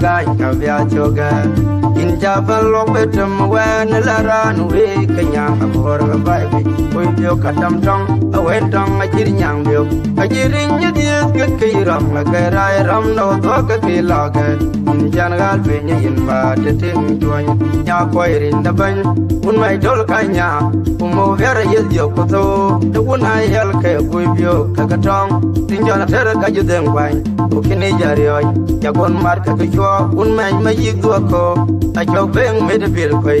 ga ka vya choga in ja ballo betum wen la ran we kanya abor ga bai bi oi tong awen tong a jir nyang a jirin ye die ke ke ram no to ka ga in jan gal in ba te tim tuan nya ko irin da ban un mai dol kanya umo vera ye dio to de un ai bio ka ka ka gon ka jo un mai mai yik do ko a jo beng me de bil koi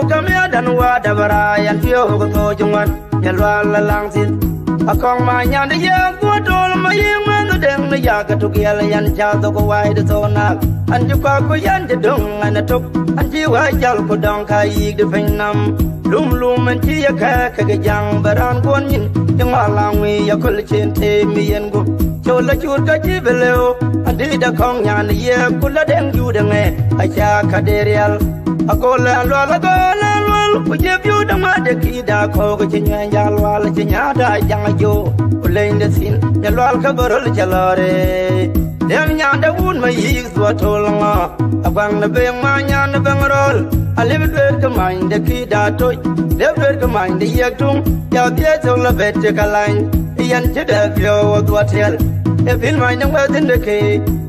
dan wa dabara yan fiyo ko to jungwan yan wa la lang sin akong ma nyan de ya ko tol ma yin ma no den na ya ka to gel yan cha to ko wai de to na an ju ka ko yan de dong an to an ji wa jal ko dong ka yi de fen nam lum lum an ji ya ka ka ga jang baran gon yin yang ma lang wi ya ko le chen te mi yen go cho la chur ka ji beleo adi da kong nyan ye ku la den ju de nge a cha ka de real akola lo la go la biu da ma de ki da ko ko che nya ya lo la nya da jang jo. Ku le sin ya lo ka boro le dem nya da un ma yi zo to nga. Abang na be ma nya na bang rol. Ale be ka ma inde ki da to de be ka ma inde ye tung. Ya bie zo la be ka lain. Yan che da wa efilmany ne ŋuɛɛth endeke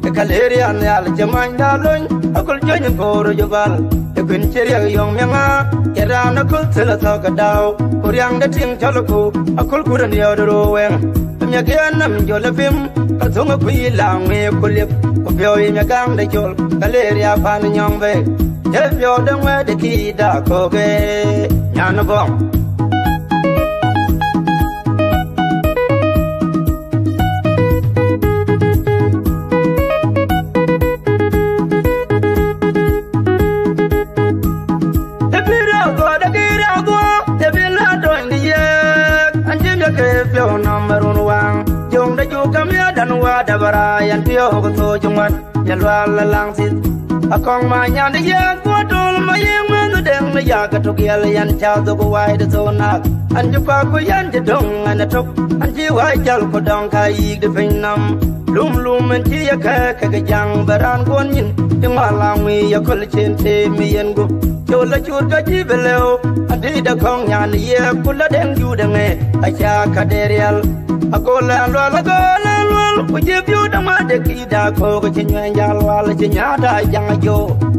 ekaleer yan yaal cemany daa lony akol jony koor jobal ekuen ce riɛk yɔŋ miaŋa yeraan akol thel athɔke daaw ku riaŋde tiŋ cɔlku akol kuren yɔdoro wɛŋ emiakian nam jol epim ka thoŋ akui laaŋ ŋee kulip ku biɔu yi miagaŋde jol kaleer ya paan nyɔŋ be jel biɔde ŋuɛɛde kii daa kooke nyaan bɔŋ no yan tiyo ko to jungwan yan wala lang sit. Akong ma nyan de ya ko tol ma yeng ma no deng na ya ka to gel yan cha do ko wai de to na an ju ka ko yan de dong an to an ji wai jal ko dong ka yi de fin nam. Lum lum en ti ya ka ka ga jang baran gon yin de ma la mi ya ko le chen te mi yen go cho la chur ka ji beleo adi da kong nyan ye ku la deng ju de nge a cha ka de real akola lo la go la biu da ma de ki ko ko che nyen ja lo la che jang jo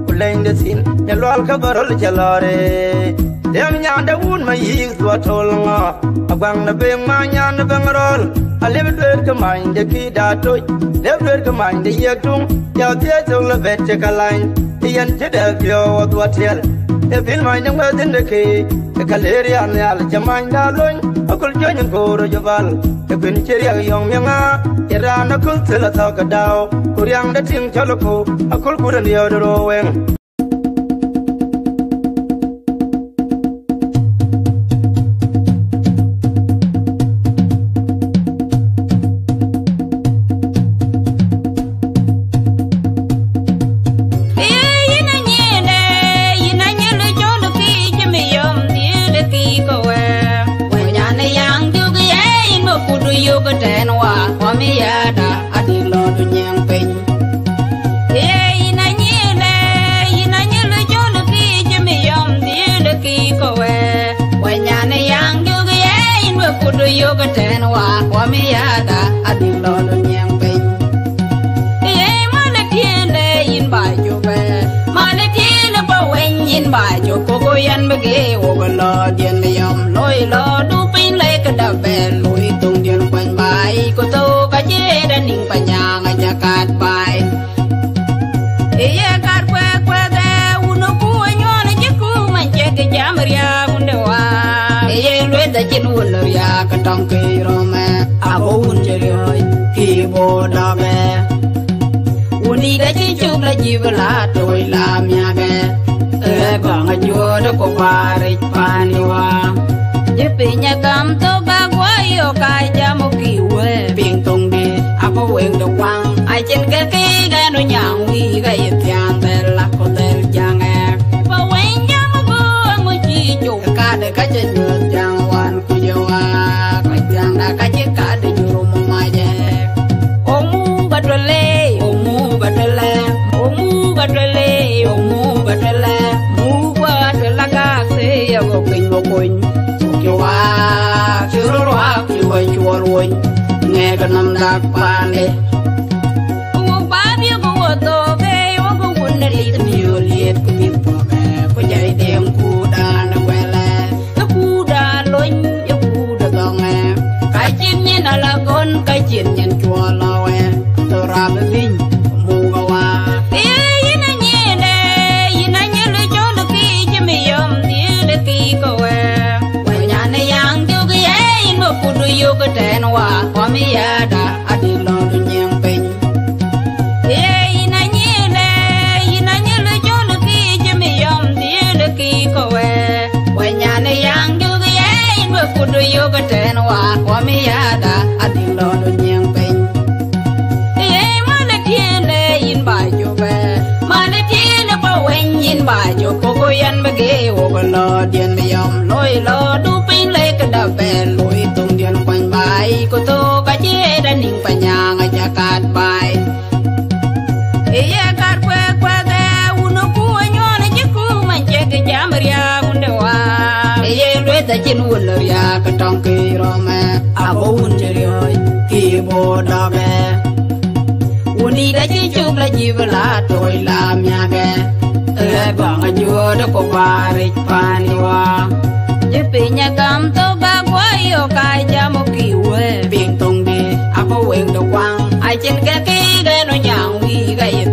ku de sin ya lo ka baro le lore dem nya da ma yi zo to nga abang na be ma nya na bang rol ale ka ma de ki to le be ka ma de ye ya de zo la be ka lain. Yan che da bio do tel e bil ma nya ma de ki ka le ri an ya da loin. Akul jo nyen ko jo bal ka bin ke riya yong nyanga ira na kun tela ta ka dao. Ku riang chalo ko akul ku da weng. Yoga ten wa kwa mi yada adi lo lo nyang pe ye ma le tiene yin ba jo be ma le tiene ba wen yin ba jo ko ko yan be ge wo ga lo dien le yom loi lo du pin le ka da be lwe da jin uno ya ka tong ke ro me a bo un je ri hoi ki bo da be uni da ji chu la ji la to la mya ge e ba nga ju da ko pa ri pa ni wa je pe nya kam to ba kwa yo ka ja mo ki we ping tong di a bo wen do kwang ai chen ke ki ga no nyang wi ga ye tian de la ko del jang e ba wen ja mo bo mo ji chu ka de ka chen jang wan ha chua ruồi nghe cái năm đặc ba ne ông ba biết go ở tổ kê ông go muốn để li mi hiểu liệt cũng ku mi po có chạy jai dem đà nó na we nó ku đà loin nó ku đà gòn nè cái chim ni là con, cái chim chin chua lo du pin le ka da be loi tung dien quanh bai ko to chín quân lời à, ya cả trong kỳ rô mẹ à bố quân chơi rồi kỳ bố đó bé quân đi đã chỉ chung là gì là tôi làm nhà bé ơi bằng anh vua đó có bà rich pan hoa chỉ bị nhà cầm to ba quá yêu cài cha một kỳ quê. Biển tung đi à bố quên đồ quăng ai trên cái kỳ cái nó nhàng vì cái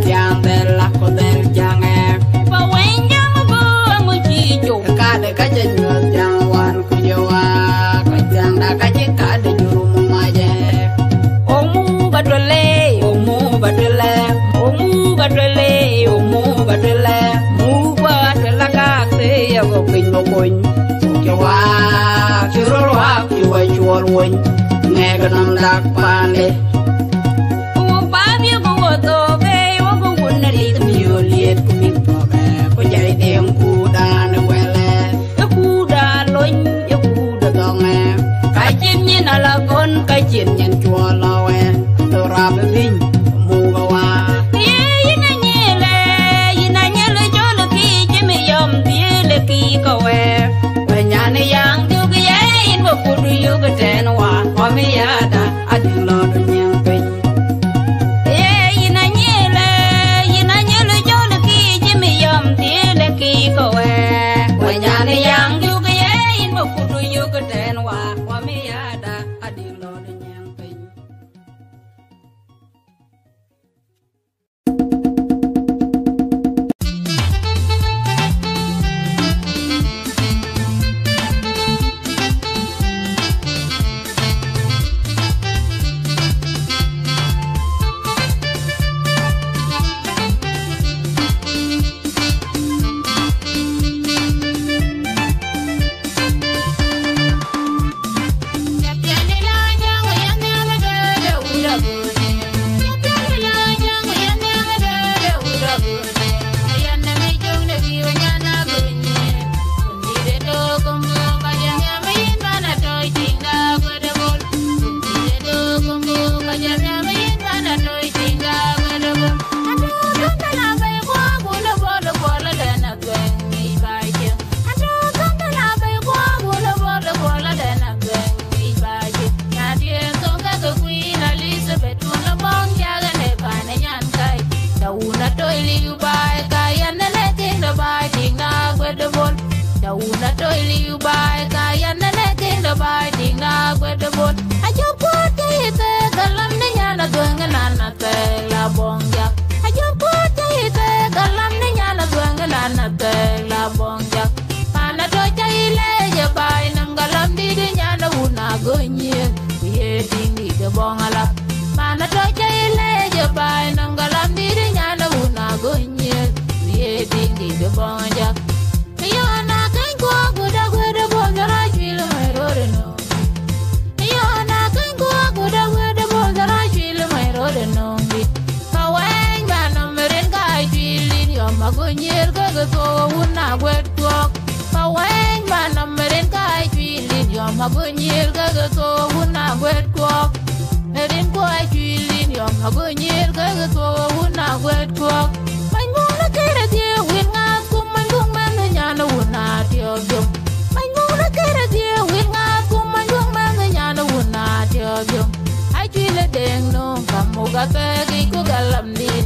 pin mo kun ke wa ki ro ro ha nghe cái năm đặc pa ne agonyir kekesoun akwet twok kaweny banameren kai chwilin yom agonyir kekesoun akwet twok merin kwai chwilin yom agonyir kekesoun akwet twok manyuna kere tie win ngat kum manyung nyana wuna tiogyom manyuna kere tie win ngat kum manyung nyana wuna tiogyom ai chwile deng no kamuga pegi kugalam din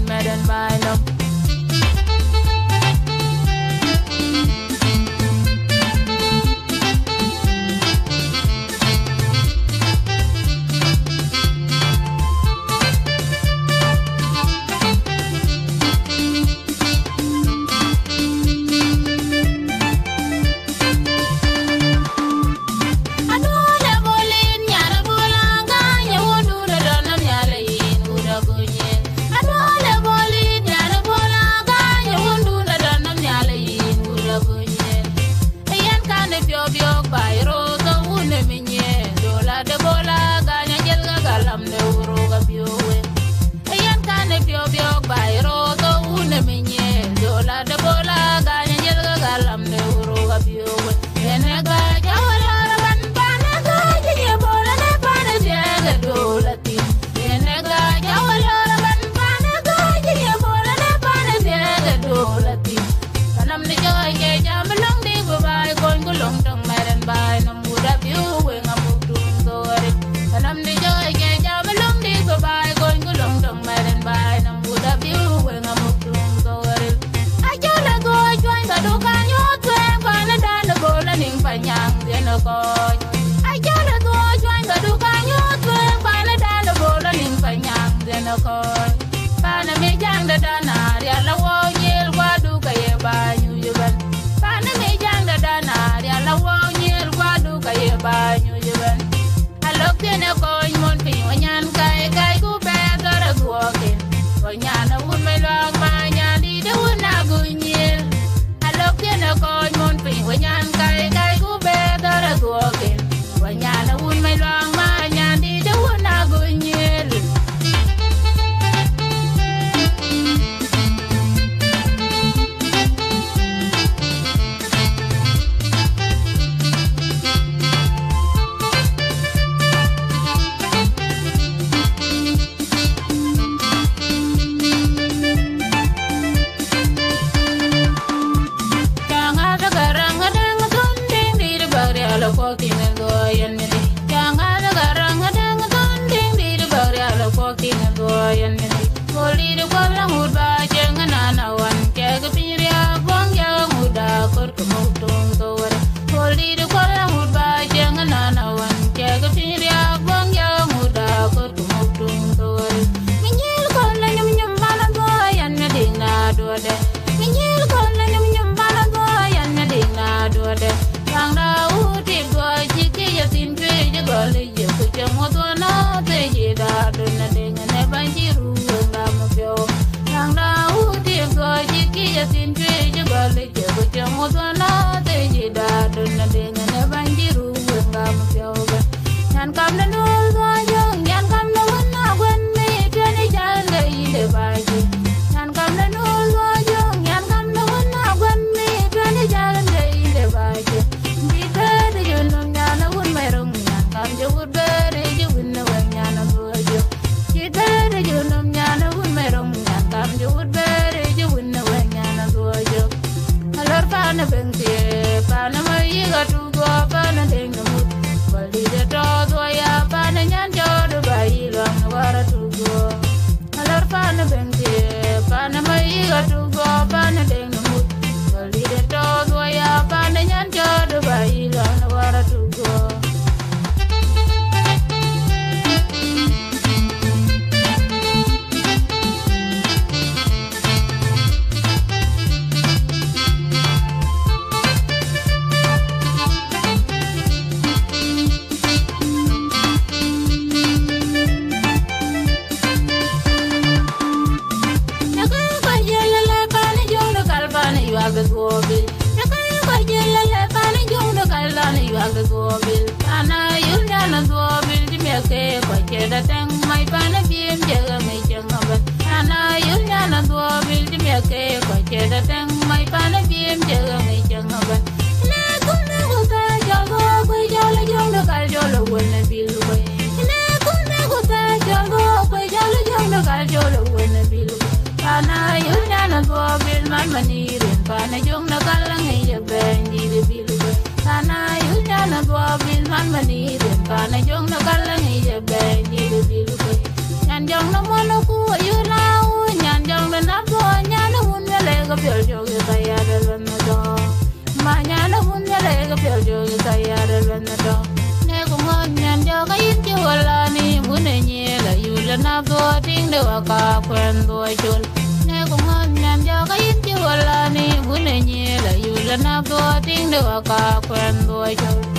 Thank you.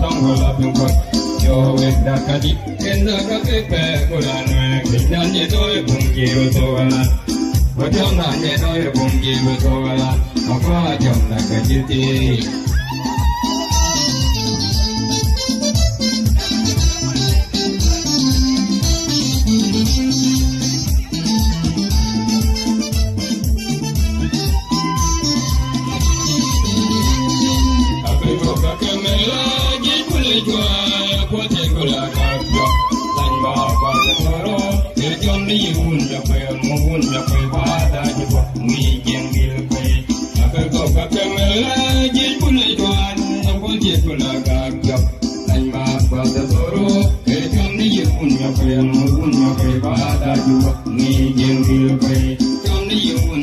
tongo la pukon Yo wek da kadi Kenda ka pepe kula nwe Kinda nye toye pungi utowala Wajonda nye toye pungi utowala Akwa jonda kajiti về ba đã du nghe dân đưa về. Trong đi dùng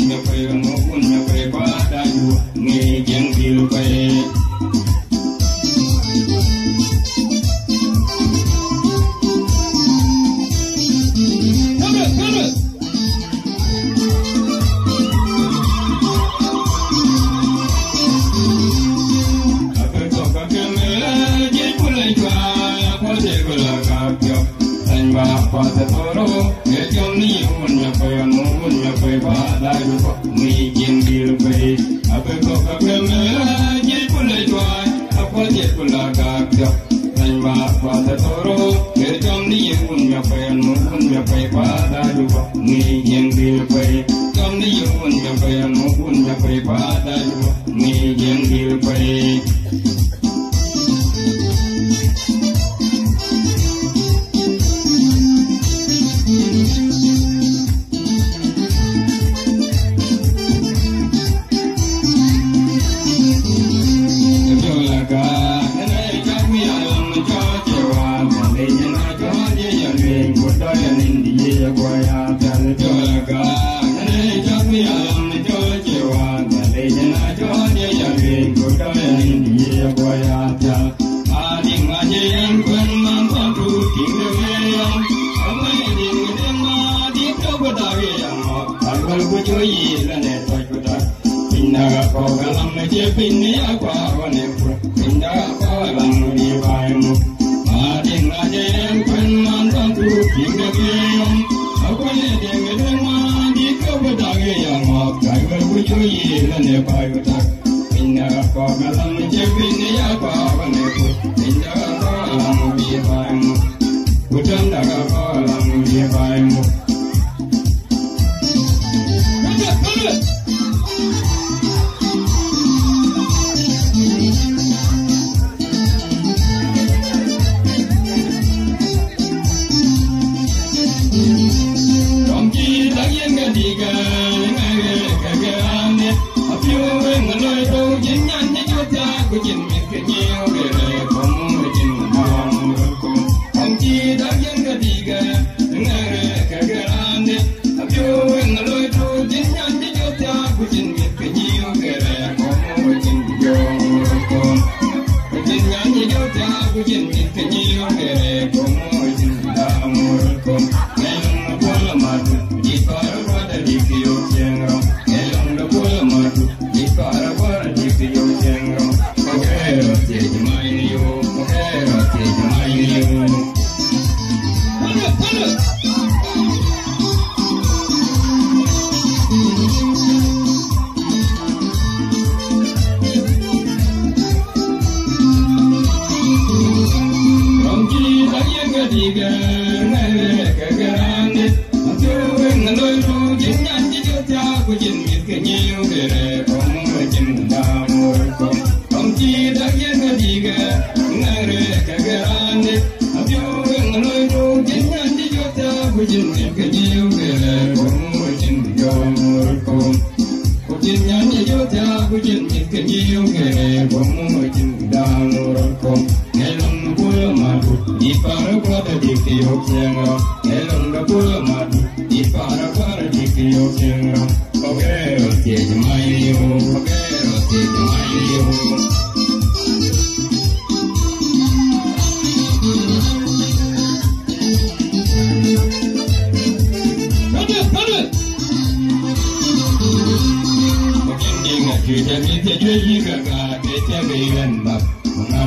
kitiunge bomo jindano roko nelong kula madu di para kwata dikyo kenga nelong da kula madu di para para dikyo kenga ogero tejmayo ogero tejmayo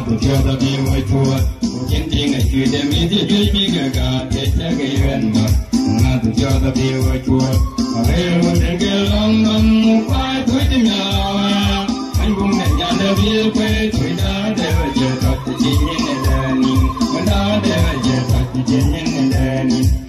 ku cho ta bi mai thua ku chiến ti ngày kia đem mi ti bi mi ga ga để ta cái yên mà na cho ta bi mai thua mà đây là cái lòng ngầm phải tuổi tim nhau anh cũng nhận ra được bi quê tuổi ta để vợ chồng thật chỉ nhìn đời mình đã để vợ thật chỉ nhìn đời mình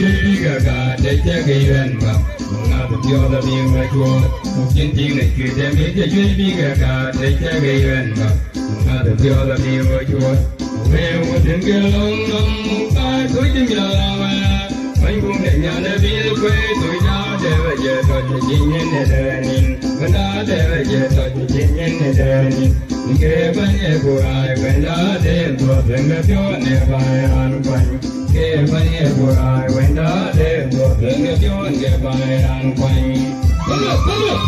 yun ga ga de ja ga yun ba na ta yo da mi ma ko mu jin ji ne ki de mi ja yun bi ga ga de ja ga yun ba na ta yo da mi ma ko me wo tin ga မိကုန်းနဲ့ညာနဲ့ပြေခွေဆိုကြတဲ့ဝရဲ့တော့ချင်ရင်းနဲ့တယ်နင်းမနာတဲ့ဝရဲ့တော့ချင်ရင်းနဲ့တယ်နင်းငယ်ပန်းရဲ့ကိုအားဝင်လာတဲ့ဘောဘယ်မပြောနဲ့ပါအာနုပိုင်ငယ်ပန်းရဲ့ကိုအားဝင်လာတဲ့ဘောဘယ်မပြောနဲ့ပါအာနုပိုင်ဘလို့ဘလို့